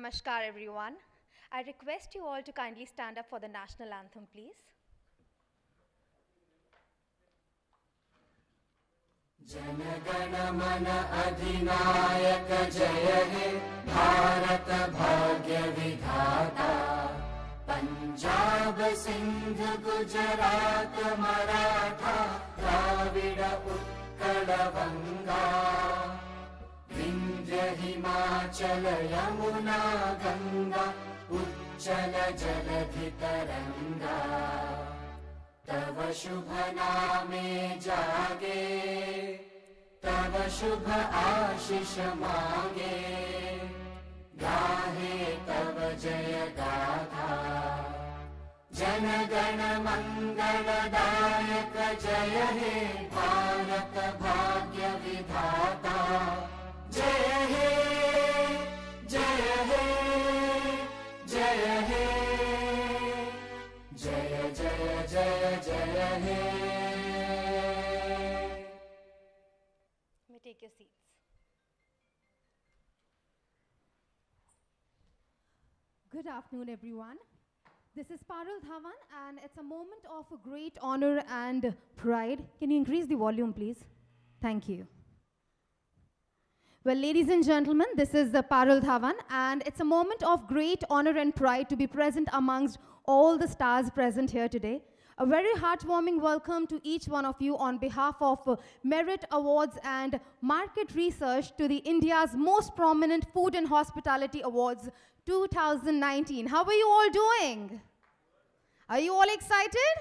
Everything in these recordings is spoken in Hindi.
Namaskar, everyone. I request you all to kindly stand up for the national anthem, please. Jana Gana Mana अधिनायक जय हे भारत भाग्य विधाता पञ्जाब सिन्ध गुजरात मराठा द्राविड उत्कल गङ्गा हिमाचल यमुना गङ्गा उज्जल जलधितरङ्गा। तव शुभ नामे जागे तव शुभ आशिष मागे। गाहे तव जय गाथा। जन गण मङ्गलदायक जय हे भारत भाग्य हे जय afternoon, everyone. This is Parul Dhawan, and it's a moment of great honor and pride. Can you increase the volume, please? Thank you. Well, ladies and gentlemen, this is the Parul Dhawan, and it's a moment of great honor and pride to be present amongst all the stars present here today. A very heartwarming welcome to each one of you on behalf of Merit Awards and Market Research to the India's most prominent Food and Hospitality Awards 2019. How are you all doing? Are you all excited?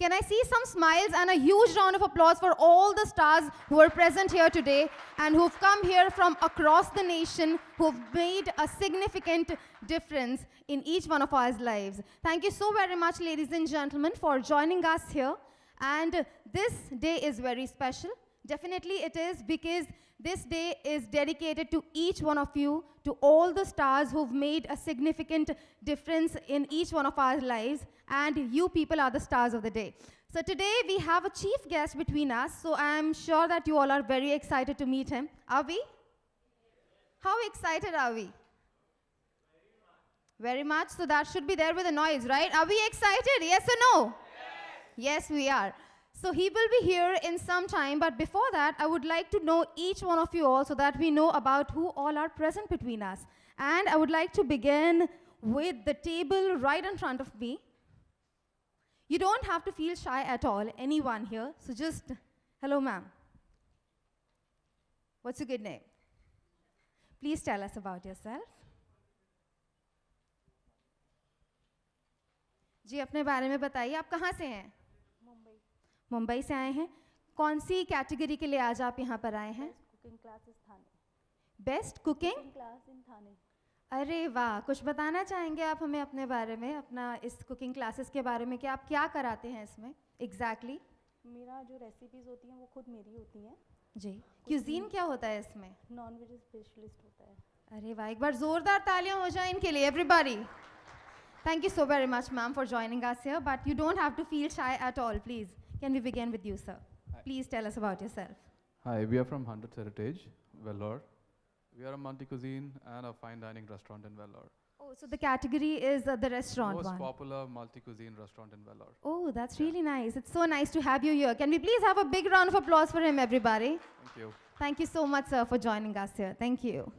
Can I see some smiles and a huge round of applause for all the stars who are present here today and who've come here from across the nation, who've made a significant difference in each one of our lives. Thank you so very much, ladies and gentlemen, for joining us here. And this day is very special. Definitely it is because this day is dedicated to each one of you, to all the stars who've made a significant difference in each one of our lives, and you people are the stars of the day. So today we have a chief guest between us, so I'm sure that you all are very excited to meet him. Are we? How excited are we? Very much. So that should be there with a noise, right? Are we excited? Yes or no? Yes, we are. So he will be here in some time, but before that, I would like to know each one of you all so that we know about who all are present between us. And I would like to begin with the table right in front of me. You don't have to feel shy at all, anyone here. So just, hello, ma'am. What's your good name? Please tell us about yourself. जी अपने बारे में बताइए आप कहाँ से हैं मुंबई मुंबई से आए हैं। कौन सी कैटेगरी के लिए आज आप यहाँ पर आए हैं? Cooking classes Thane. Best cooking class in Thane. अरे वाह कुछ बताना चाहेंगे आप हमें अपने बारे में? अपना इस कुकिंग क्लासेस के बारे में कि आप क्या कराते हैं इसमें? Exactly exactly? मेरा जो रेसिपीज़ होती हैं वो खुद मेरी होती हैं। जी। क्यूजीन क्या होता है इसमें? नॉन वेज स्पेशलिस्ट होता है। अरे वाह एक बार जोरदार तालियाँ हो जाए इनके लिए everybody Thank you so very much, ma'am, for joining us here. But you don't have to feel shy at all, please. Can we begin with you, sir? Hi. Please tell us about yourself. Hi, we are from Hundreds Heritage, Vellore. We are a multi-cuisine and a fine dining restaurant in Vellore. Oh, so the category is uh, the restaurant Most one. popular multi-cuisine restaurant in Vellore. Oh, that's really nice. It's so nice to have you here. Can we please have a big round of applause for him, everybody? Thank you. Thank you so much, sir, for joining us here. Thank you.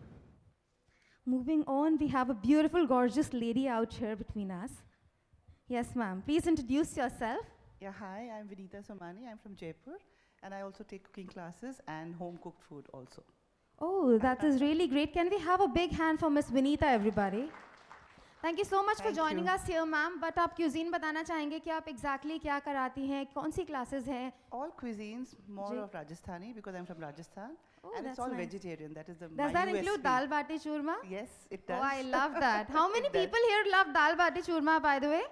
Moving on, we have a beautiful, gorgeous lady out here between us. Yes, ma'am. Please introduce yourself. Yeah, hi, I'm Vinita Somani. I'm from Jaipur, and I also take cooking classes and home cooked food also. Oh, that is really great. Can we have a big hand for Miss Vinita, everybody? Thank you so much for Thank joining you. us here, ma'am. But आप cuisine बताना चाहेंगे कि आप exactly क्या कराती हैं, कौन सी classes हैं? All cuisines, more Ji. of Rajasthani because I'm from Rajasthan, Oh, and that's it's all nice. vegetarian. That is the Does my that include USP. dal bati churma? Yes, it Oh, does. I love that. How many It does. people here love dal bati churma, by the way?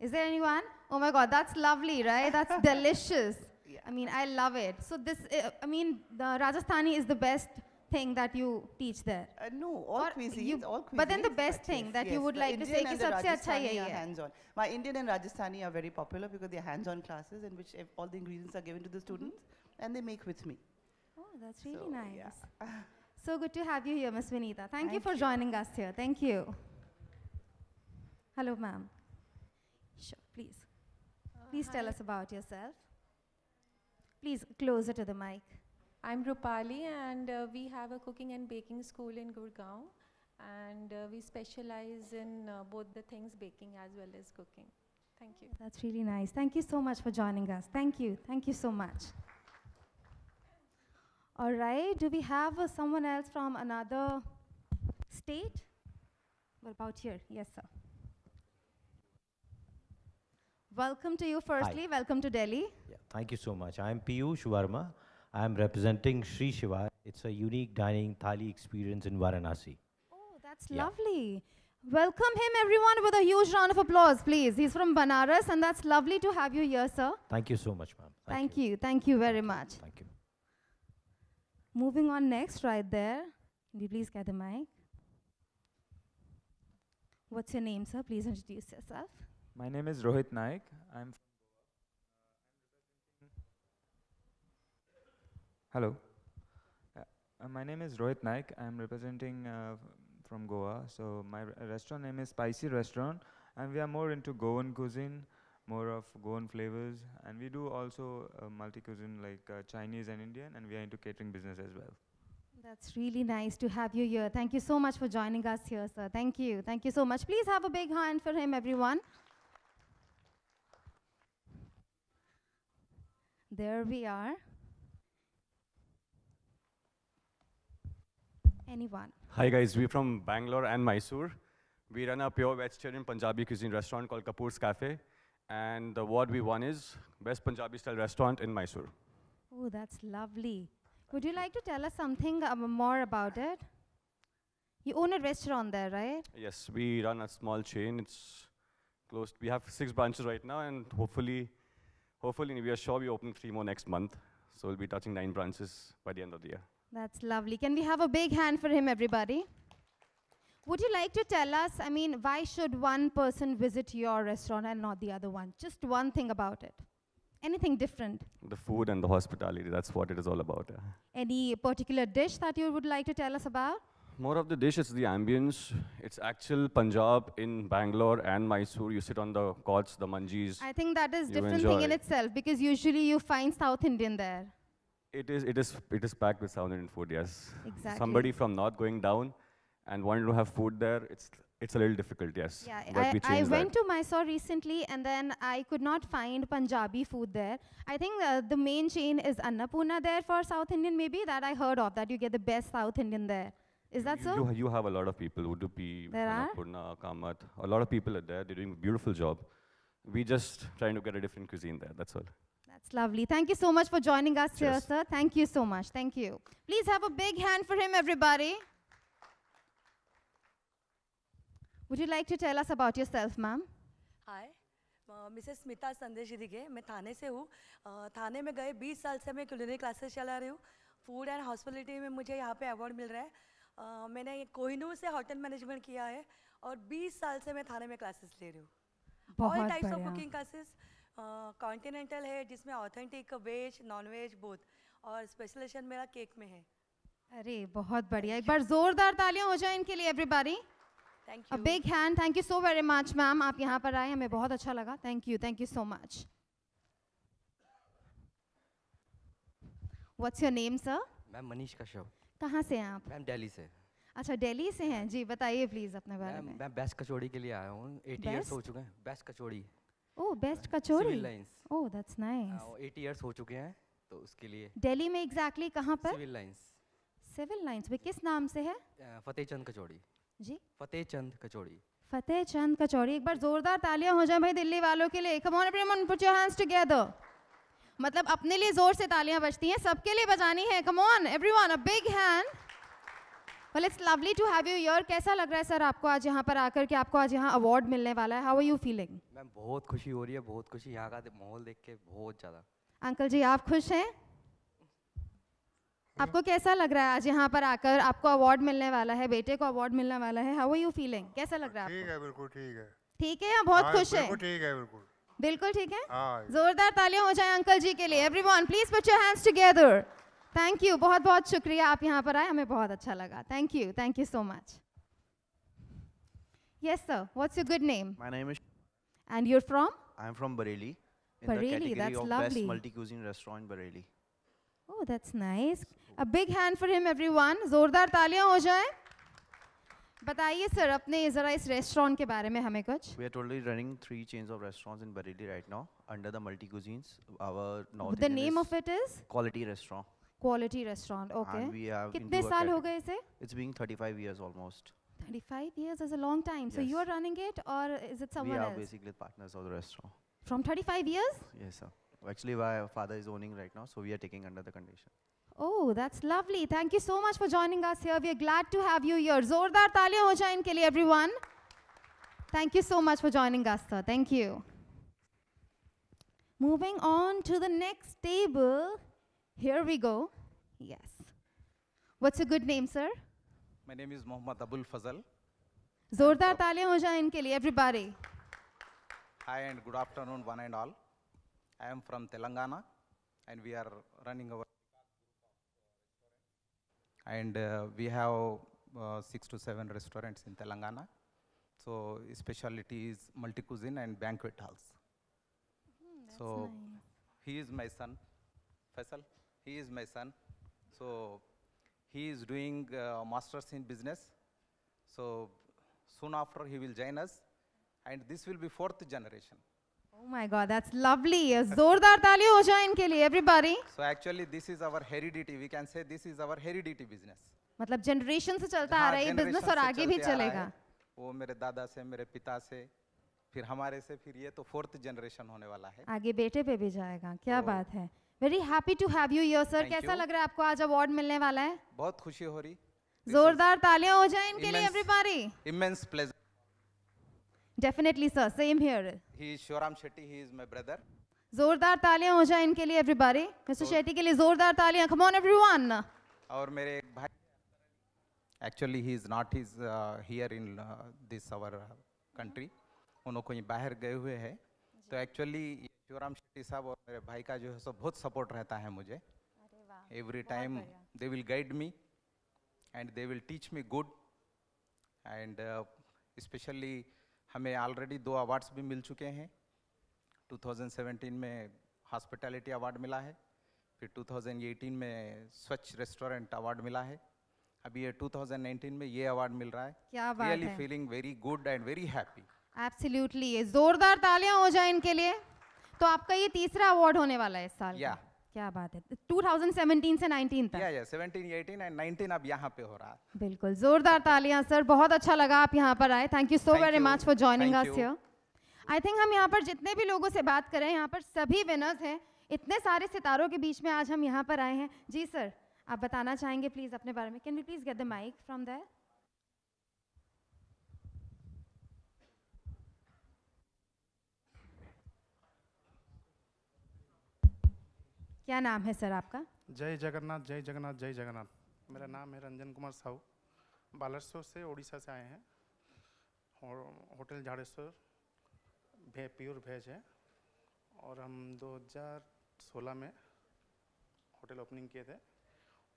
Is there anyone? Oh my God, that's lovely, right? That's delicious. Yeah. I mean, I love it. So this, uh, I mean, the Rajasthani is the best thing that you teach there. Uh, no, all or cuisines, you, all cuisines. But then the best thing yes, that you would like Indian to say is sabse acha. Hands-on. My Indian and Rajasthani are very popular because they're hands-on classes in which all the ingredients are given to the mm-hmm. students mm -hmm. and they make with me. Oh, that's really so, nice. Yeah. so good to have you here, Ms. Vinita. Thank, Thank you for you. joining us here. Thank you. Hello, ma'am. Please. Please tell us about yourself. Please closer to the mic. I'm Rupali, and uh, we have a cooking and baking school in Gurgaon. And uh, we specialize in uh, both the things baking as well as cooking. Thank you. That's really nice. Thank you so much for joining us. Thank you. Thank you so much. All right. Do we have uh, someone else from another state? What about here? Yes, sir. Welcome to you, firstly. Welcome to Delhi. Yeah, thank you so much. I'm Piyush Verma. I'm representing Sri Shiva. It's a unique dining thali experience in Varanasi. Oh, that's Yeah. lovely. Welcome him, everyone, with a huge round of applause, please. He's from Banaras, and that's lovely to have you here, sir. Thank you so much, ma'am. Thank, you. Thank you very much. Thank you. Moving on next, right there. Can you please get the mic? What's your name, sir? Please introduce yourself. My name is Rohit Naik. I'm Hello. Uh, my name is Rohit Naik. I'm representing uh, from Goa. So my restaurant name is Spicy Restaurant, and we are more into Goan cuisine, more of Goan flavors, and we do also uh, multi cuisine like uh, Chinese and Indian, and we are into catering business as well. That's really nice to have you here. Thank you so much for joining us here, sir. Thank you. Thank you so much. Please have a big hand for him, everyone. There we are. Anyone? Hi guys, we're from Bangalore and Mysore. We run a pure vegetarian Punjabi cuisine restaurant called Kapoor's Cafe. And the award we won is Best Punjabi Style Restaurant in Mysore. Oh, that's lovely. Would you like to tell us something um, more about it? You own a restaurant there, right? Yes, we run a small chain. It's closed. We have six branches right now, and hopefully, hopefully we are sure we open three more next month. So we'll be touching nine branches by the end of the year. That's lovely. Can we have a big hand for him, everybody? Would you like to tell us, I mean, why should one person visit your restaurant and not the other one? Just one thing about it. Anything different? The food and the hospitality, that's what it is all about. yeah. Any particular dish that you would like to tell us about? More of the dish is the ambience. It's actual Punjab in Bangalore and Mysore. You sit on the cots, the manjis. I think that is different thing in itself because usually you find South Indian there. It is, it is, it is packed with South Indian food, yes. Exactly. Somebody from North going down and wanting to have food there, it's, it's a little difficult, yes. Yeah, I, I went that. to Mysore recently and then I could not find Punjabi food there. I think uh, the main chain is Annapurna there for South Indian, maybe that I heard of, that you get the best South Indian there. Is that you, so? You, you have a lot of people, Udupi, There are? Annapurna, Kamat. A lot of people are there. They're doing a beautiful job. We just trying to get a different cuisine there. That's all. That's lovely. Thank you so much for joining us here, sir. Thank you so much. Thank you. Please have a big hand for him, everybody. Would you like to tell us about yourself, ma'am? Hi Mrs Smita संदेश दिखे मैं थाने से हूँ थाने में गए 20 साल से मैं कुलिनरी क्लासेस चला रही हूँ फ़ूड एंड हॉस्पिटलिटी में मुझे यहाँ पे अवार्ड मिल रहा है अ, मैंने कोहिनूर से होटल मैनेजमेंट किया है और 20 साल से मैं थाने में क्लासेस ले रही हूँ। All types of cooking classes continental है जिसमें authentic veg non veg both और स्पेशलाइजेशन मेरा केक में है। अरे बहुत बढ़िया। एक बार जोरदार तालियाँ हो जाए इनके लिए everybody thank a big hand thank you so very much ma'am आप यहाँ पर आए हमें बहुत अच्छा लगा। Thank you thank you so much what's your name sir ma'am Manish Kashyap कहाँ से हैं आप? मैम दिल्ली से। अच्छा दिल्ली से हैं? जी बताइए प्लीज़ अपने बारे में। मैं बेस्ट कचौड़ी के लिए आया हूँ। एटी इयर्स हो चुके हैं। Best kachori oh best civil lines oh that's nice eighty years हो चुके हैं तो उसके लिए। दिल्ली में एग्जैक्टली exactly कहाँ पर? सिविल लाइंस सिविल लाइंस में किस नाम से है? फतेह चंद कचौड़ी जी। फतेह चंद कचौड़ी फतेह चंद कचौरी एक बार जोरदार तालियाँ हो जाए भाई दिल्ली वालों के लिए। Come on everyone put your hands together मतलब अपने लिए ज़ोर से तालियाँ बजती हैं सबके लिए बजानी है। Come on everyone a big hand well it's lovely to have you here कैसा लग रहा है सर आपको आज यहाँ पर आकर के आपको आज यहाँ अवार्ड मिलने वाला है? How are you feeling ma'am बहुत खुशी हो रही है बहुत खुशी। यहाँ का माहौल देख के बहुत ज़्यादा। अंकल जी आप खुश हैं? आपको कैसा लग रहा है आज यहाँ पर आकर? आपको अवार्ड मिलने वाला है बेटे को अवार्ड मिलने वाला है। हाउ आर यू फीलिंग कैसा लग रहा है ठीक है बिल्कुल ठीक है। ठीक है या बहुत हाँ, खुश है? ठीक है बिल्कुल। बिल्कुल ठीक है? हाँ। जोरदार तालियाँ हो जाए अंकल जी के लिए। Everyone please put your hands together thank you बहुत बहुत शुक्रिया आप यहाँ पर आए। हमें बहुत अच्छा लगा। Thank you thank you so much yes sir what's your good name my name is and you are from I am from Bareilly Bareilly that's lovely multi cuisine restaurant Bareilly oh that's nice a big hand for him everyone जोरदार तालियाँ हो जाए बताइए सर अपने ज़रा इस रेस्टोरेंट के बारे में हमें कुछ We are totally running three chains of restaurants in Bareilly right now under the multi-cuisines. Our North The Indian name is of it is? Quality Restaurant. Quality restaurant okay And we have कितने साल हो गए इसे It's being 35 years almost. 35 years is a long time so Yes. you are running it or is it we someone are else basically partners of the restaurant. from 35 years Yes, sir. Actually, my father is owning right now, so we are taking under the condition. Oh, that's lovely. Thank you so much for joining us here. We are glad to have you here. Zordar talia ho jaye inke liye, everyone. Thank you so much for joining us, sir. Thank you. Moving on to the next table. Here we go. Yes. What's your good name, sir? My name is Mohammad Abul Fazal. Zordar talia ho jaye inke liye, everybody. Hi and good afternoon, one and all. I am from Telangana and we are running our and uh, we have uh, six to seven restaurants in Telangana. So specialty is multi cuisine and banquet halls. so he is my son, Faisal. He is my son. So he is doing uh, masters in business. So soon after he will join us, and this will be fourth generation. Oh my God, that's lovely. जोरदार तालियाँ हो जाएँ इनके लिए everybody. So actually, this is our heredity. We can say this is our heredity business. मतलब जनरेशन से चलता आ हाँ, रहा है ये बिज़नेस और आगे भी चलेगा वो मेरे दादा से मेरे पिता से फिर हमारे से फिर ये तो फोर्थ जनरेशन होने वाला है आगे बेटे पे भी जाएगा क्या बात है very happy to have you here sir कैसा you. लग रहा है आपको आज अवार्ड मिलने वाला है बहुत खुशी हो रही जोरदार तालियाँ हो जाए इनके लिए everybody immense pleasure. Definitely sir same here He is Shivaram Shetty. He is my brother. जोरदार तालियाँ हो जाएँ इनके लिए एवरीबॉडी मिस्टर शेट्टी के लिए जोरदार तालियाँ. कम ऑन एवरीवन और मेरे एक भाई actually he is not is here in this our country उन्होंने कहीं बाहर गए हुए हैं। तो एक्चुअली शिवराम शेट्टी साहब और मेरे भाई का जो है सो बहुत सपोर्ट रहता है मुझे। Every time they will guide me and they will teach me good and specially हमें ऑलरेडी दो अवार्ड्स भी मिल चुके हैं 2017 में हॉस्पिटैलिटी अवार्ड मिला है फिर 2018 में स्वच्छ रेस्टोरेंट अवार्ड मिला है अभी ये 2019 में ये अवार्ड मिल रहा है क्या बात रियली है। Feeling very good and very happy absolutely जोरदार तालियाँ हो जाए इनके लिए तो आपका ये तीसरा अवार्ड होने वाला है इस साल का। Yeah. क्या बात है? 2017 से 19 तक। या या 17 18 एंड 19 अब यहाँ पे हो रहा है। बिल्कुल जोरदार तालियाँ सर बहुत अच्छा लगा आप यहाँ पर आए। Thank you so very much for joining us here I think हम यहाँ पर जितने भी लोगों से बात करें यहाँ पर सभी विनर्स हैं। इतने सारे सितारों के बीच में आज हम यहाँ पर आए हैं। जी सर आप बताना चाहेंगे प्लीज़ अपने बारे में। Can we please get the mic from there क्या नाम है सर आपका? जय जगन्नाथ जय जगन्नाथ जय जगन्नाथ। मेरा नाम है रंजन कुमार साहू। बालेश्वर से उड़ीसा से आए हैं। और होटल झाड़ेश्वर भे प्योर भेज है। और हम 2016 में होटल ओपनिंग किए थे।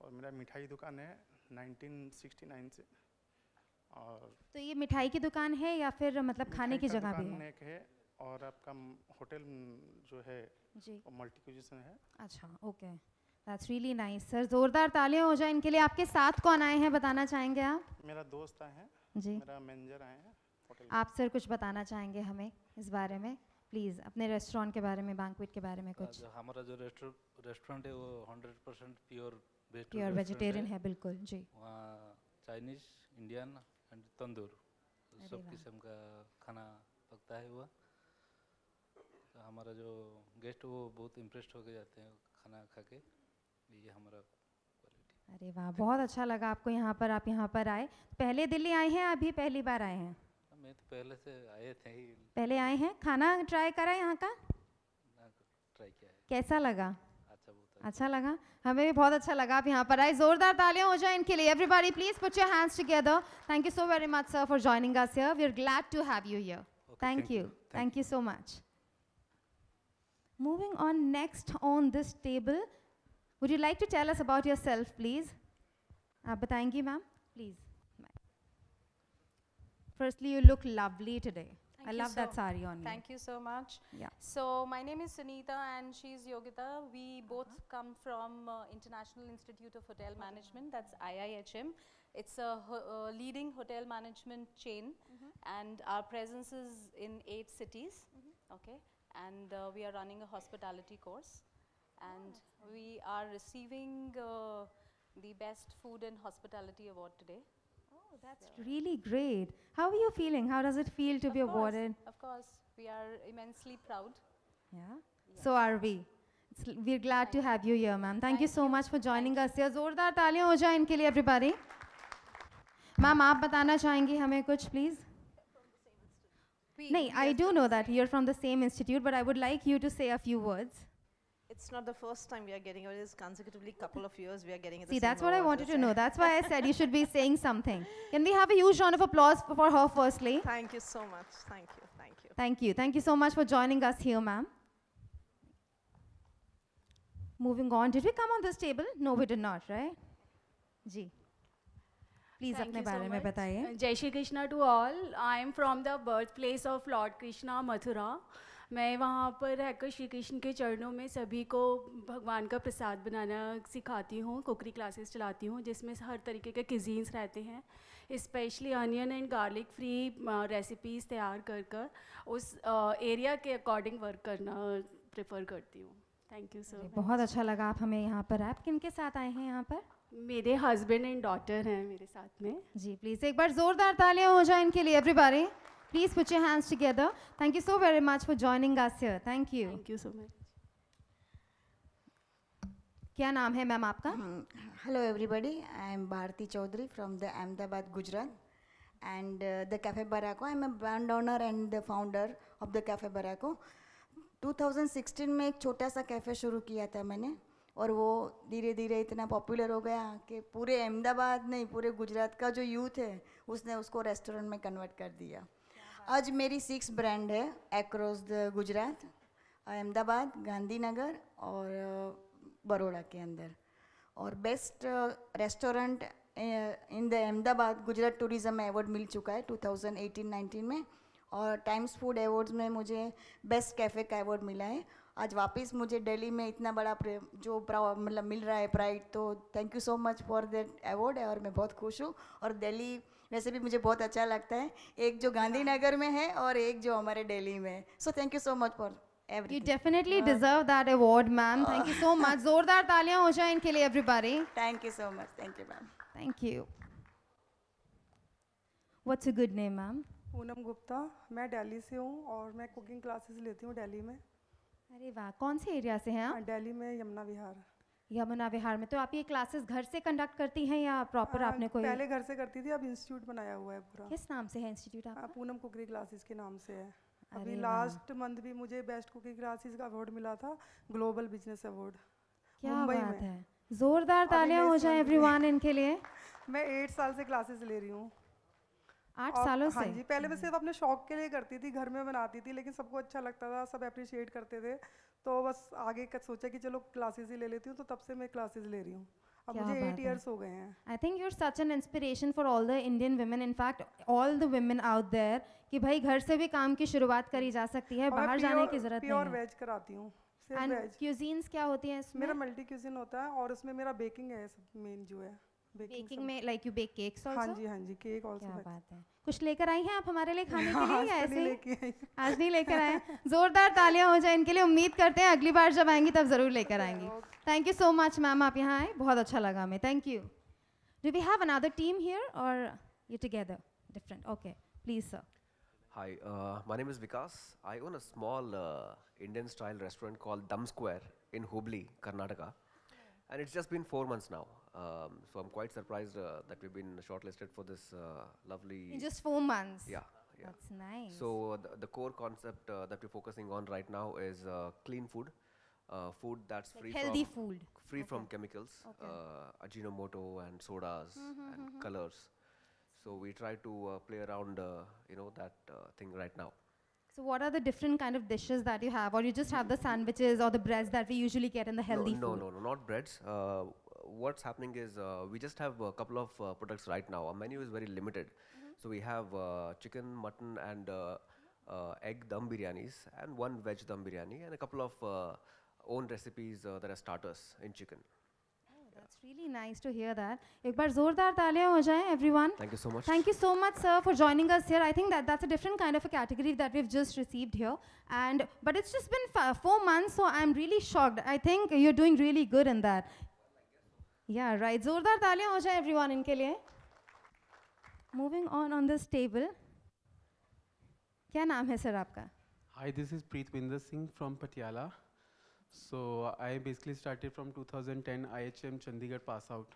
और मेरा मिठाई दुकान है 1969 से। और तो ये मिठाई की दुकान है या फिर मतलब खाने की जगह भी है? एक है। और आपका होटल जो है जी। मल्टी क्यूजिशन है। अच्छा okay. That's really nice sir जोरदार तालियाँ हो जाए इनके लिए। आपके साथ कौन आए हैं बताना चाहेंगे आप? मेरा दोस्त आए हैं। जी। मेरा मैनेजर आए हैं होटल आप सर कुछ बताना चाहेंगे हमें इस बारे में? प्लीज़ अपने रेस्टोरेंट के बारे में बैंक्वेट के बारे में कुछ। हमारा जो रेस्टोरेंट है वो hundred percent pure pure vegetarian है। बिल्कुल जी। वहाँ चाइनीज़ इंडियन एंड तंदूर। सब किस्म का खाना पकता है वह तो हमारा जो गेस्ट वो बहुत इम्प्रेस्ड होके जाते हैं खाना खा के ये हमारा अरे वाह बहुत अच्छा लगा आपको यहाँ पर आप यहाँ पर आए। पहले दिल्ली आए हैं अभी पहली बार आए हैं? मैं तो पहले से आए थे ही। पहले आए हैं? खाना ट्राई करा यहाँ का? ट्राई किया है। कैसा लगा? अच्छा अच्छा। लगा? हमें भी बहुत अच्छा लगा आप यहाँ पर आए। जोरदार तालियाँ हो जाए इनके लिए। Everybody please put your hands together thank you so very much sir for joining us here we are glad to have you here thank you thank you so much Moving on next on this table, would you like to tell us about yourself, please? Uh, Batangi, ma'am, please. Firstly, you look lovely today. Thank I love so that sari on you. Thank you so much. Yeah. So my name is Sunita and she's Yogita. We uh-huh. both uh -huh. come from uh, International Institute of Hotel Management, that's IIHM. It's a ho uh, leading hotel management chain mm -hmm. and our presence is in eight cities. Mm -hmm. Okay and uh, we are running a hospitality course, and we are receiving uh, the best food and hospitality award today. Oh, that's really great. How are you feeling? How does it feel to be Of course, awarded? Of course, we are immensely proud. Yeah. So are we. It's, l- we're glad to have you here, ma'am. Thank, you so much for joining us here. जोरदार तालियां हो जाए इनके लिए everybody. मैम आप बताना चाहेंगी हमें कुछ speak. I do know that you're from the same institute, but I would like you to say a few words. It's not the first time we are getting it. It's consecutively couple of years we are getting it. See, that's what I wanted to know. That's why I said you should be saying something. Can we have a huge round of applause for her, firstly? Thank you so much. Thank you. Thank you. Thank you. Thank you so much for joining us here, ma'am. Moving on, did we come on this table? No, we did not, right? Gee. Please अपने बारे में बताइए। Jai Shri Krishna to all I am from the birth place of lord Krishna Mathura मैं वहाँ पर रहकर श्री कृष्ण के चरणों में सभी को भगवान का प्रसाद बनाना सिखाती हूँ कुकरी क्लासेस चलाती हूँ जिसमें हर तरीके के किजीन्स रहते हैं। Specially onion and garlic free recipes तैयार कर कर उस एरिया के अकॉर्डिंग वर्क करना प्रेफर करती हूँ। थैंक यू सर बहुत अच्छा लगा आप हमें यहाँ पर। आप किन के साथ आए हैं यहाँ पर? मेरे हस्बैंड एंड डॉटर हैं मेरे साथ में। जी प्लीज़ एक बार ज़ोरदार तालियाँ हो जाए इनके लिए every everybody please put hands together thank you so very much for joining us here thank you thank you so much क्या नाम है मैम आपका? Hello everybody I am Bharti Chaudhary from the Ahmedabad Gujarat and the cafe Barako I am a brand owner and the founder of the cafe Barako 2016 में एक छोटा सा कैफ़े शुरू किया था मैंने। और वो धीरे धीरे इतना पॉपुलर हो गया कि पूरे अहमदाबाद नहीं पूरे गुजरात का जो यूथ है उसने उसको रेस्टोरेंट में कन्वर्ट कर दिया। आज मेरी सिक्स ब्रांड है अक्रॉस द गुजरात अहमदाबाद गांधीनगर और बड़ोड़ा के अंदर। और best restaurant in the Ahmedabad Gujarat tourism में अवार्ड मिल चुका है 2018-19 में। और टाइम्स फ़ूड अवार्ड्स में मुझे बेस्ट कैफ़े का अवार्ड मिला है। आज वापस मुझे दिल्ली में इतना बड़ा जो मतलब मिल रहा है प्राइड तो thank you so much for that award और मैं बहुत खुश हूँ और दिल्ली वैसे भी मुझे बहुत अच्छा लगता है एक जो गांधीनगर में है और एक जो हमारे दिल्ली में है so thank you so much for You everything definitely deserve that award, ma'am. Thank you so much. जोरदार तालियाँ हो जाए इनके लिए everybody. Thank you so much thank you ma'am Thank you. What's a good name, ma'am? Poonam Gupta मैं दिल्ली से हूँ और मैं कुकिंग क्लासेस लेती हूँ दिल्ली में अरे वाह कौन से एरिया से हैं आप? दिल्ली में यमुना विहार। यमुना विहार में। तो आप ये क्लासेस घर से कंडक्ट करती हैं या प्रॉपर हाँ, आपने कोई पहले घर से करती थी अब इंस्टीट्यूट बनाया हुआ है पूरा। किस नाम से है इंस्टीट्यूट हाँ, आपका पूनम कुकरी क्लासेस के नाम से है। अभी लास्ट मंथ भी मुझे बेस्ट कुकिंग क्लासेस का अवार्ड मिला था ग्लोबल बिज़नेस अवार्ड क्या बात है। जोरदार तालियाँ हो जाए एवरीवन इनके लिए। मैं एट साल से क्लासेस ले रही हूँ। आठ सालों हाँ से? जी पहले मैं सिर्फ़ अपने शौक के लिए करती थी घर में बनाती थी लेकिन सबको अच्छा लगता था सब अप्रिशिएट करते थे। तो बस आगे का सोचा कि चलो क्लासेस ही ले लेती हूँ तो तब से मैं क्लासेस ले रही हूँ। अब मुझे एट है। इयर्स हो गए हैं। Think you're such an inspiration for all the Indian women. In fact, all the women out there कि भाई घर से भी काम की शुरुआत करी जा सकती है बाहर जाने की ज़रूरत नहीं है। वेज कराती हूँ एंड क्यूजीन्स क्या होती हैं इसमें? मेरा मल्टी क्यूजिन होता है और उसमें मेरा बेकिंग है मेन जो है। बेकिंग में लाइक यू बेक केक्स हाँ आल्सो जी हाँ जी केक ऑल्सो क्या बात है। कुछ लेकर आई हैं आप हमारे लिए खाने के लिए या तो ऐसे ही? लेके आई। आज नहीं लेकर आए। जोरदार तालियाँ हो जाए इनके लिए। उम्मीद करते हैं अगली बार जब आएँगी तब ज़रूर लेकर आएँगी। Thank you so much ma'am आप यहाँ आए। बहुत अच्छा लगा हमें। Thank you do we have another team here और you together different okay please sir Hi, uh, my name is Vikas. I own a small uh, Indian style restaurant called Dum Square in Hubli, Karnataka. And it's just been four months now. Um, so I'm quite surprised uh, that we've been shortlisted for this uh, lovely. In just four months. Yeah, yeah. That's nice. So the, the core concept uh, that we're focusing on right now is uh, clean food. Uh, food that's Like free healthy from food. free from chemicals, Okay. uh, Ajinomoto and sodas Mhm, and mhm. colors. So we try to uh, play around, uh, you know, that uh, thing right now. So what are the different kind of dishes that you have, or you just have the sandwiches or the breads that we usually get in the healthy no, food? no, no, no, not breads. Uh, what's happening is uh, we just have a couple of uh, products right now. Our menu is very limited. So we have uh, chicken, mutton, and uh, uh, egg dum biryanis, and one veg dum biryani, and a couple of uh, own recipes uh, that are starters in chicken. That's really nice to hear that. एक बार जोरदार तालियां हो जाएं everyone. Thank you so much. Thank you so much, sir, for joining us here. I think that that's a different kind of a category that we've just received here. And but it's just been f- four months, so I'm really shocked. I think you're doing really good in that. या राइट जोरदार तालियाँ हो जाए एवरीवन इनके लिए। Moving on on this table क्या नाम है सर आपका? Hi this is Preetvinder Singh from Patiala so I basically started from 2010 IHM Chandigarh pass out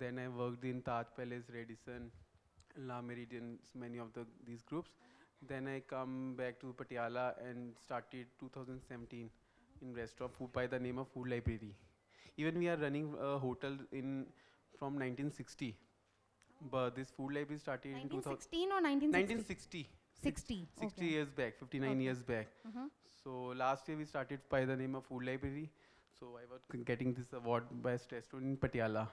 then I worked in Taj palace Radisson Le Meridien many of the this groups then I came back to Patiala and started 2017 in rest of food by the name of food library even we are running a hotel in from 1960 but this food library started 1916 in 1960? 1960 60 60 okay. years back 59 okay. years back. Mm-hmm. So last year we started by the name of food library. So i was getting this award by Stresto in patiala.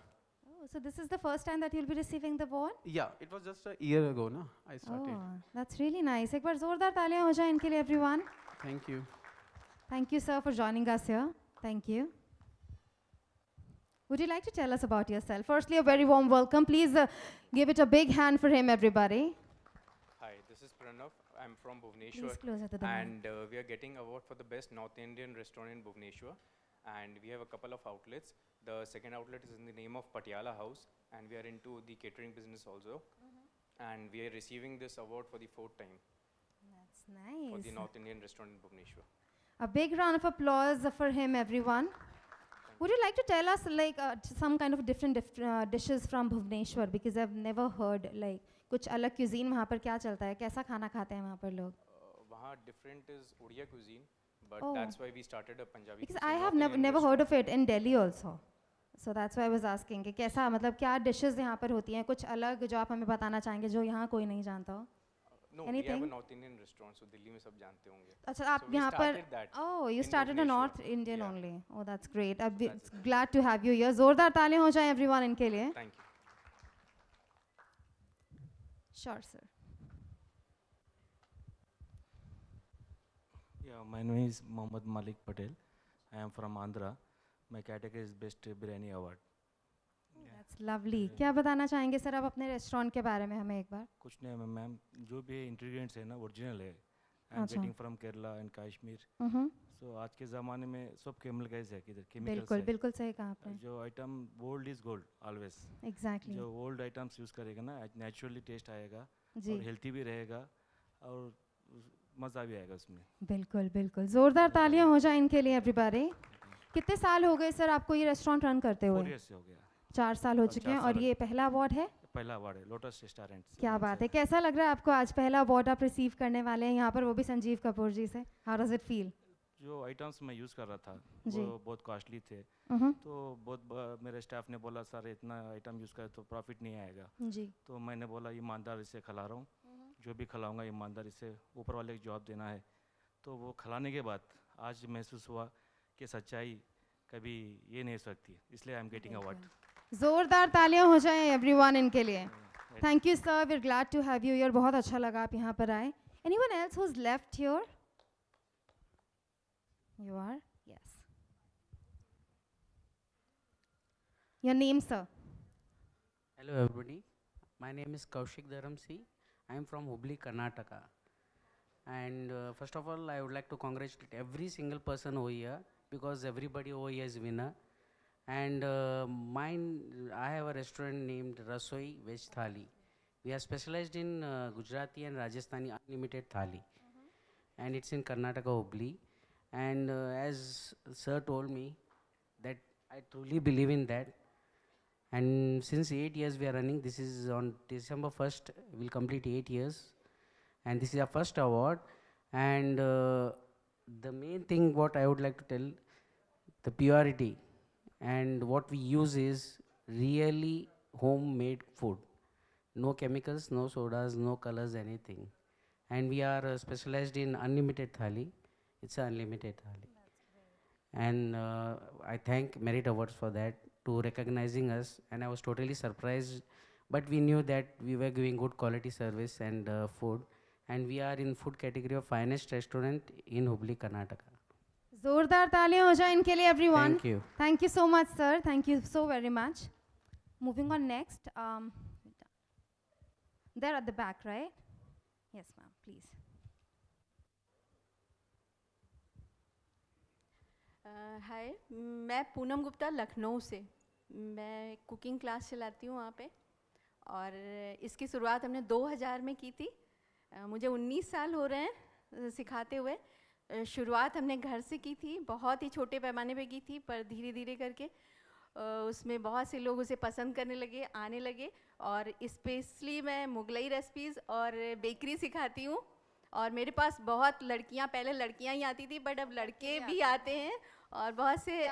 Oh, so this is the first time that you'll be receiving the award? Yeah it was just a year ago na i started. Oh, that's really nice. Ek ho everyone. Thank you. Thank you sir for joining us here. Thank you. Would you like to tell us about yourself? Firstly, a very warm welcome. Please uh, give it a big hand for him, everybody. Hi, this is Pranav. I'm from Bhubaneswar. Please closer the and uh, we are getting award for the best North Indian restaurant in Bhubaneswar. And we have a couple of outlets. The second outlet is in the name of Patiala House, and we are into the catering business also. And we are receiving this award for the fourth time That's nice. for the. North Indian restaurant in Bhubaneswar. A big round of applause for him, everyone. Would you like to tell us like uh, some kind of different dif- uh, dishes from Bhubaneswar because I've never heard like कुछ अलग cuisine वहाँ पर क्या चलता है कैसा खाना खाते हैं वहाँ पर लोग Uh, वहाँ different is Odia cuisine, but Oh. that's why we started a Punjabi because cuisine, I have never never heard of it in Delhi also so that's why I was asking कि कैसा मतलब क्या dishes यहाँ पर होती हैं कुछ अलग जो आप हमें बताना चाहेंगे जो यहाँ कोई नहीं जानता हो No, Anything? we have a North Indian restaurant, so Delhi में सब जानते होंगे. अच्छा So आप we यहाँ पर that oh you in started a North Indian yeah. only oh that's great I'm glad to have you here जोरदार तालियाँ हो जाएँ everyone इनके लिए Thank you. sure sir Yeah, my name is Mohammad Malik Patel. I am from Andhra. My category is Best Biryani Award. That's lovely. क्या बताना चाहेंगे सर आप अपने रेस्टोरेंट के बारे में हमें एक बार? कुछ नहीं मैम जो भी इंग्रेडिएंट्स है ना ओरिजिनल है। I am. Getting from Kerala and Kashmir so आज के ज़माने में सब केमिकल्स है किधर केमिकल्स बिल्कुल बिल्कुल सही कहा आपने। जो item gold is gold always Exactly. जो ओल्ड आइटम्स यूज़ करेगा ना नेचुरली टेस्ट आएगा और हेल्थी भी रहेगा और मज़ा भी आएगा उसमें। बिल्कुल बिल्कुल। जोरदार तालियाँ हो जाए इनके लिए एवरीबॉडी कितने साल हो गए सर आपको ये रेस्टोरेंट रन करते हुए? हो गया। चार साल हो चुके हैं और ये पहला अवार्ड है? पहला अवार्ड है लोटस रेस्टोरेंट क्या बात है कैसा लग रहा है आपको आज पहला अवार्ड आप रिसीव करने वाले हैं? यहाँ पर वो भी संजीव कपूर जी से। हाउ डज इट फील जो आइटम्स मैं यूज़ कर रहा था जी। वो बहुत कॉस्टली थे। तो बहुत मेरे स्टाफ ने बोला सर इतना आइटम यूज़ करे तो प्रॉफिट नहीं आएगा। जी। तो मैंने बोला ईमानदारी से खिला रहा हूँ। जो भी खिलाऊँगा ईमानदारी से ऊपर वाले को जवाब देना है। तो वो खिलाने के बाद आज महसूस हुआ कि सच्चाई कभी ये नहीं हो सकती। इसलिए आई एम गेटिंग अवार्ड जोरदार तालियाँ हो जाए एवरीवन इनके लिए। Thank you sir we're glad to have you your बहुत अच्छा लगा आप यहाँ पर आए। Anyone else left your you are yes your name sir hello everybody my name is Kaushik Dharam Singh I am from Hubli Karnataka and first of all I would like to congratulate every single person over here because everybody over here is winner And uh, mine, I have a restaurant named Rasoi Veg Thali. We are specialized in uh, Gujarati and Rajasthani unlimited thali. And it's in Karnataka Hubli. And uh, as sir told me that I truly believe in that and since eight years we are running this is on december 1st we'll complete eight years and this is our first award and uh, the main thing what i would like to tell the purity and what we use is really homemade food no chemicals no sodas no colors anything and we are uh, specialized in unlimited thali. It's unlimited thali. And uh, I thank Merit Awards for that, to recognizing us. And I was totally surprised, but we knew that we were giving good quality service and uh, food. And we are in food category of finest restaurant in Hubli, Karnataka. जोरदार तालियाँ हो जाए इनके लिए everyone. Thank you so much sir thank you so very much moving on next there at the back right yes ma'am please hi मैं पूनम गुप्ता लखनऊ से. मैं कुकिंग क्लास चलाती हूँ वहाँ पे. और इसकी शुरुआत हमने 2000 में की थी. अ, मुझे 19 साल हो रहे हैं सिखाते हुए. शुरुआत हमने घर से की थी बहुत ही छोटे पैमाने पे की थी पर धीरे धीरे करके उसमें बहुत से लोग उसे पसंद करने लगे आने लगे और स्पेशली मैं मुगलई रेसिपीज़ और बेकरी सिखाती हूँ और मेरे पास बहुत लड़कियाँ पहले लड़कियाँ ही आती थी बट अब लड़के भी आते हैं। और बहुत से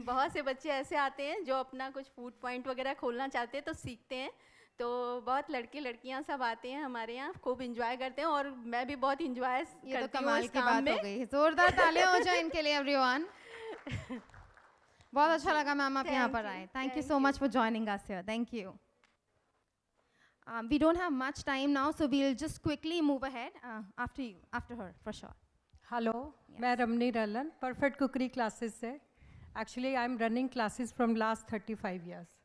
बहुत से बच्चे ऐसे आते हैं जो अपना कुछ फ़ूड पॉइंट वगैरह खोलना चाहते हैं तो सीखते हैं तो बहुत लड़के लड़कियाँ सब आते हैं हमारे यहाँ खूब इंजॉय करते हैं और मैं भी बहुत इंजॉय ये तो कमाल की बात में। हो गई। जोरदार तालियाँ हो जाए इनके लिए एवरीवन बहुत अच्छा लगा मैम आप यहाँ पर आए। Thank you so much for joining here. Thank you. Um, we don't have much time now so we'll just quickly move ahead uh, after you after her for sure. Hello मैं Ramani Ralan perfect cookery classes से। Actually I am running classes from last thirty five years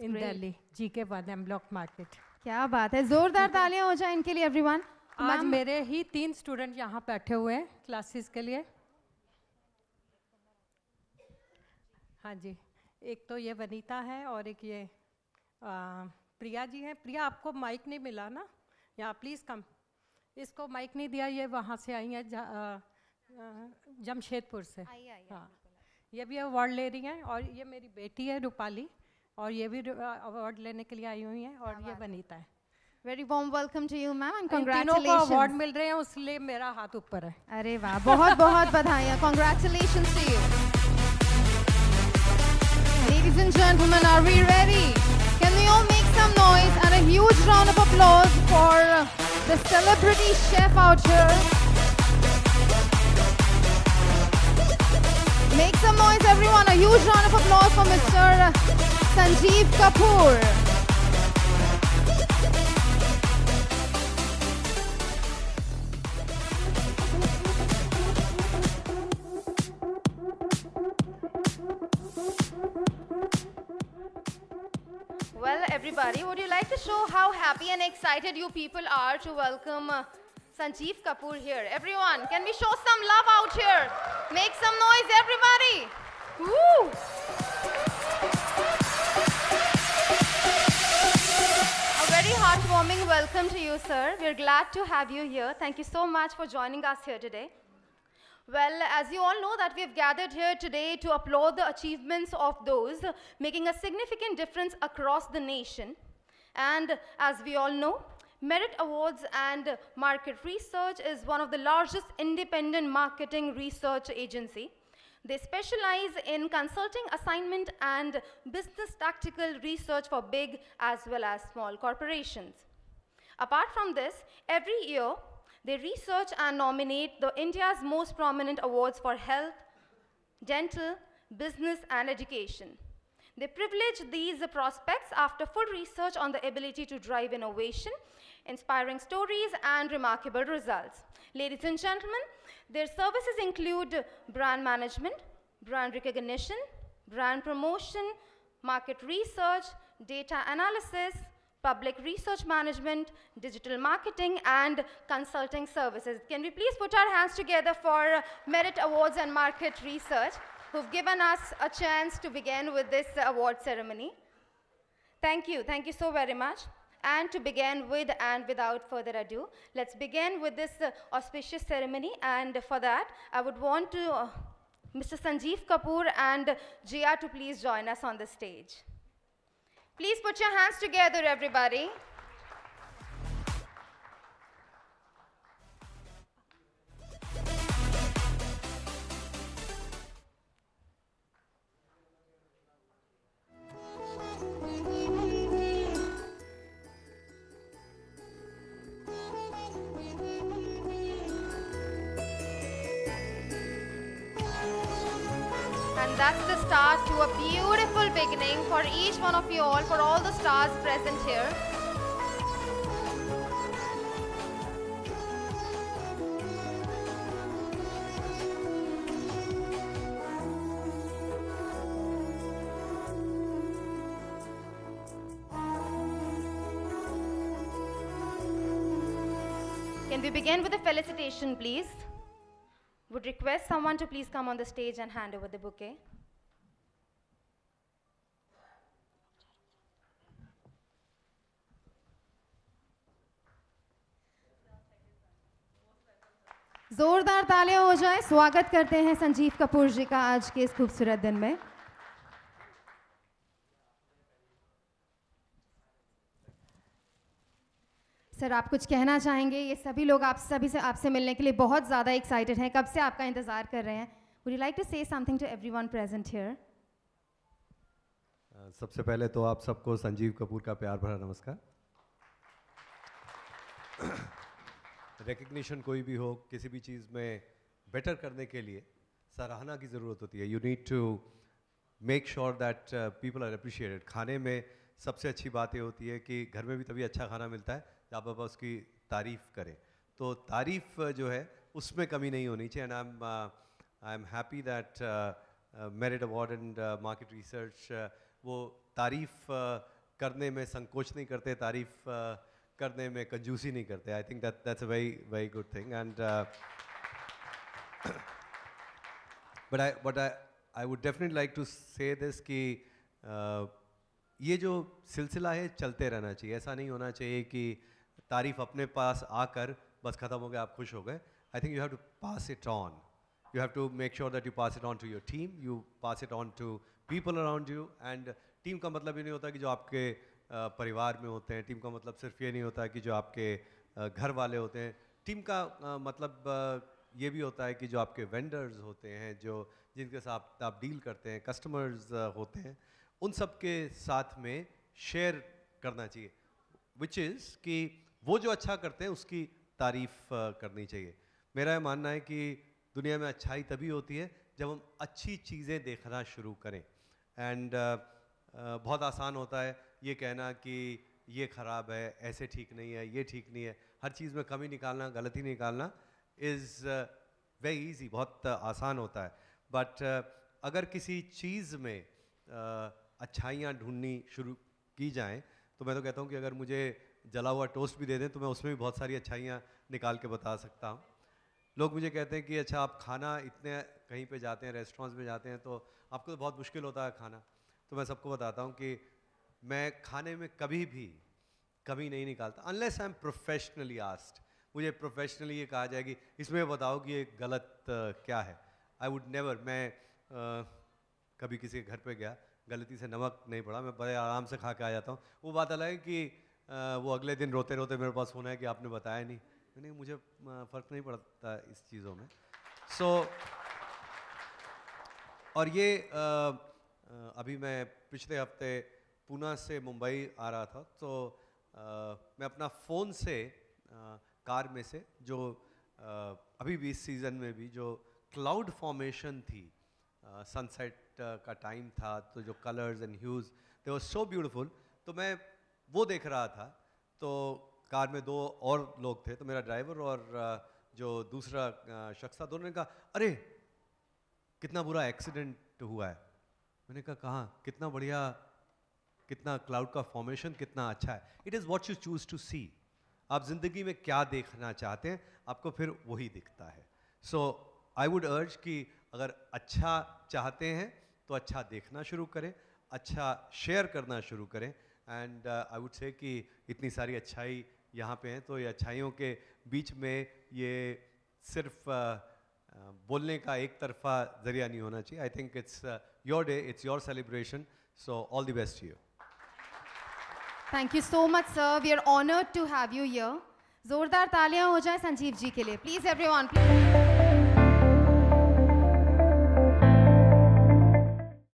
in Delhi G K one M block market क्या बात है? जोरदार तालियाँ हो जाए इनके लिए एवरीवन आज मेरे ही तीन स्टूडेंट यहाँ बैठे हुए हैं क्लासेस के लिए। हाँ जी एक तो ये वनीता है और एक ये आ, प्रिया जी हैं। प्रिया आपको माइक नहीं मिला ना? यहाँ प्लीज़ कम इसको माइक नहीं दिया ये वहाँ से आई हैं जमशेदपुर से। हाँ। ये भी अवार्ड ले रही हैं और ये मेरी बेटी है रूपाली। और ये भी अवार्ड लेने के लिए आई हुई हैं और ये वनीता है वेरी ma'am and इन तीनों को congratulations अवार्ड मिल रहे हैं उसलिए मेरा हाथ ऊपर है अरे वाह बहुत बहुत बधाइयाँ congratulations to you ladies and gentlemen are we ready can we all make some noise and a huge round of applause for the celebrity chef out here make some noise everyone a huge round of applause for Mr. Sanjeev Kapoor Well, everybody, would you like to show how happy and excited you people are to welcome uh, Sanjeev Kapoor here? Everyone, can we show some love out here? Make some noise, everybody! Woo! Heartwarming welcome to you, sir. We're glad to have you here. Thank you so much for joining us here today. Well, as you all know that we've gathered here today to applaud the achievements of those making a significant difference across the nation. And as we all know, Merit Awards and Market Research is one of the largest independent marketing research agency. They specialize in consulting assignment and business tactical research for big as well as small corporations. Apart from this, every year they research and nominate the India's most prominent awards for health, dental, business, and education. They privilege these prospects after full research on the ability to drive innovation, inspiring stories, and remarkable results. Ladies and gentlemen, their services include brand management, brand recognition, brand promotion, market research, data analysis, public research management, digital marketing, and consulting services. Can we please put our hands together for Merit Awards and Market Research, who've given us a chance to begin with this award ceremony? Thank you. Thank you so very much. And to begin with and without further ado, let's begin with this uh, auspicious ceremony. And for that, I would want to uh, Mr. Sanjeev Kapoor and Jia to please join us on the stage. Please put your hands together, everybody. We begin with a felicitation, please? Would request someone to please come on the stage and hand over the bouquet. जोरदार तालियाँ हो जाए स्वागत करते हैं संजीव कपूर जी का आज के इस खूबसूरत दिन में सर, आप कुछ कहना चाहेंगे? ये सभी लोग आप, सभी से, आपसे मिलने के लिए बहुत ज़्यादा एक्साइटेड हैं। कब से आपका इंतज़ार कर रहे हैं? Would you like to say something to everyone present here सबसे पहले तो आप सबको संजीव कपूर का प्यार भरा नमस्कार। रिकग्निशन कोई भी हो, किसी भी चीज़ में बेटर करने के लिए सराहना की ज़रूरत होती है। You need to make sure that people are appreciated खाने में सबसे अच्छी बात ये होती है कि घर में भी तभी अच्छा खाना मिलता है जब बाबा उसकी तारीफ़ करें। तो तारीफ़ जो है उसमें कमी नहीं होनी चाहिए। And I am I am happy that merit award and market research वो तारीफ़ uh, करने में संकोच नहीं करते तारीफ़ uh, करने में कंजूसी नहीं करते। I think that that's a very very good thing and but I but I I would definite like to say this कि uh, ये जो सिलसिला है चलते रहना चाहिए। ऐसा नहीं होना चाहिए कि तारीफ़ अपने पास आकर बस ख़त्म हो गया, आप खुश हो गए। I think you have to pass it on you have to make sure that you pass it on to your team. You pass it on to people around you. And team का मतलब ये नहीं होता कि जो आपके परिवार में होते हैं। टीम का मतलब सिर्फ़ ये नहीं होता कि जो आपके घर वाले होते हैं। टीम का मतलब ये भी होता है कि जो आपके वेंडर्स होते हैं, जो जिनके साथ आप डील करते हैं कस्टमर्स होते हैं, उन सब के साथ में शेयर करना चाहिए। विच इज़ कि वो जो अच्छा करते हैं उसकी तारीफ़ करनी चाहिए। मेरा यह मानना है कि दुनिया में अच्छाई तभी होती है जब हम अच्छी चीज़ें देखना शुरू करें। एंड uh, uh, बहुत आसान होता है ये कहना कि ये ख़राब है ऐसे ठीक नहीं है ये ठीक नहीं है। हर चीज़ में कमी निकालना गलती निकालना इज़ वेरी ईजी बहुत आसान होता है। बट uh, अगर किसी चीज़ में अच्छाइयाँ ढूंढनी शुरू की जाएँ तो मैं तो कहता हूँ कि अगर मुझे जला हुआ टोस्ट भी दे दें तो मैं उसमें भी बहुत सारी अच्छाइयाँ निकाल के बता सकता हूँ। लोग मुझे कहते हैं कि अच्छा आप खाना इतने कहीं पे जाते हैं रेस्टोरेंट्स में जाते हैं तो आपको तो बहुत मुश्किल होता है खाना। तो मैं सबको बताता हूँ कि मैं खाने में कभी भी कमी नहीं निकालता unless I am professionally asked मुझे प्रोफेशनली ये कहा जाएगी इसमें बताओ कि ये गलत क्या है? आई वुड नेवर मैं अ, कभी किसी के घर पे गया गलती से नमक नहीं पड़ा मैं बड़े आराम से खा के आ जाता हूँ। वो बात अलग है कि वो अगले दिन रोते रोते मेरे पास फ़ोन है कि आपने बताया नहीं। नहीं मुझे फ़र्क नहीं पड़ता इस चीज़ों में। सो so, और ये अ, अभी मैं पिछले हफ़्ते पूना से मुंबई आ रहा था तो अ, मैं अपना फ़ोन से अ, कार में से जो अ, अभी भी इस सीज़न में भी जो क्लाउड फॉर्मेशन थी सनसेट का टाइम था तो जो colours and hues they was so beautiful. तो मैं वो देख रहा था। तो कार में दो और लोग थे तो मेरा ड्राइवर और जो दूसरा शख्स था, दोनों ने कहा, अरे, कितना बुरा एक्सीडेंट हुआ है। मैंने कहा, कहाँ? कितना बढ़िया, कितना क्लाउड का फॉर्मेशन कितना अच्छा है। It is what you choose to see. आप ज़िंदगी में क्या देखना चाहते हैं, आपको फिर वही दिखता है। सो आई वुड अर्ज़ कि अगर अच्छा चाहते हैं तो अच्छा देखना शुरू करें अच्छा शेयर करना शुरू करें। एंड आई वुड से कि इतनी सारी अच्छाई यहाँ पे हैं तो ये अच्छाइयों के बीच में ये सिर्फ़ अ, अ, बोलने का एक तरफा ज़रिया नहीं होना चाहिए। I think it's your day it's your celebration so all the best you thank you so much sir we are honoured to have you here. जोरदार तालियाँ हो जाए संजीव जी के लिए। Please everyone please